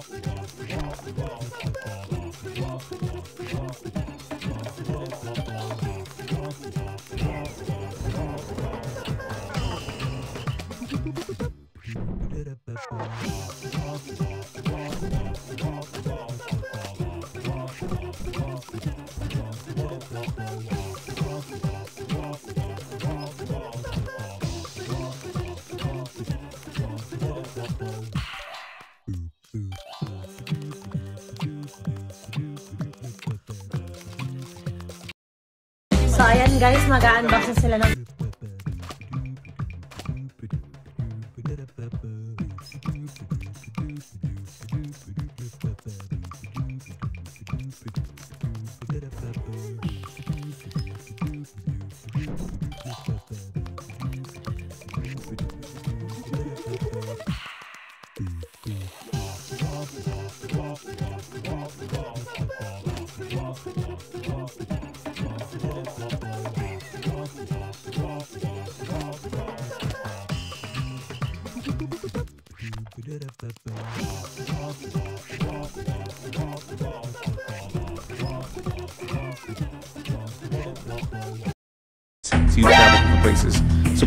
So, ayan guys, mag-unbox na sila ng you travel different places. So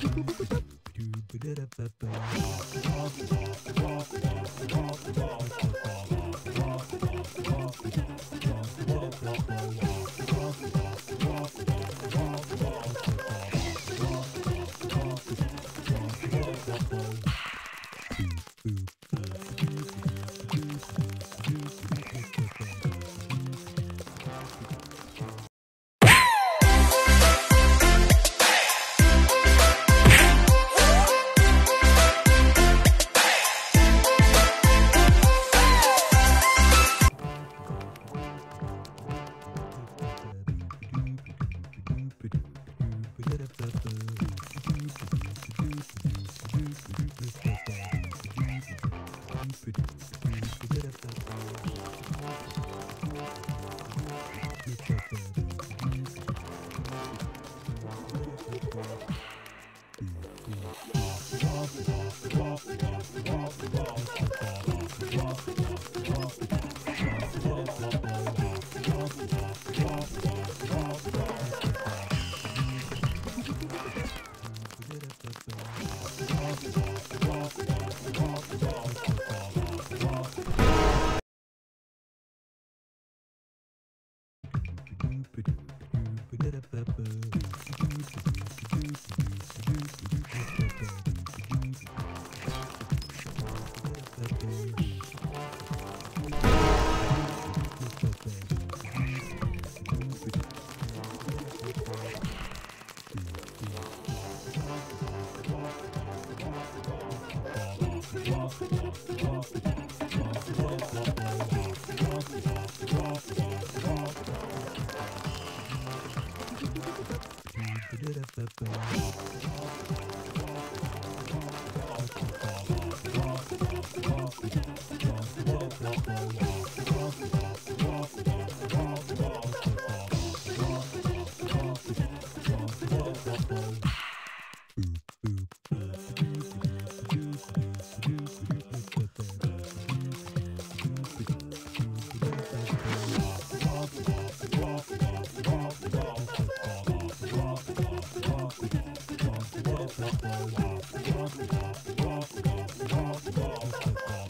Do Off the Bye. Thank you.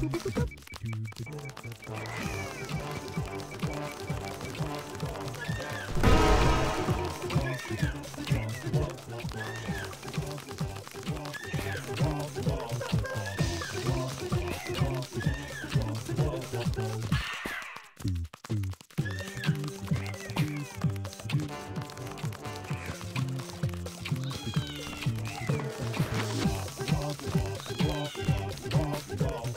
Thank you. Go.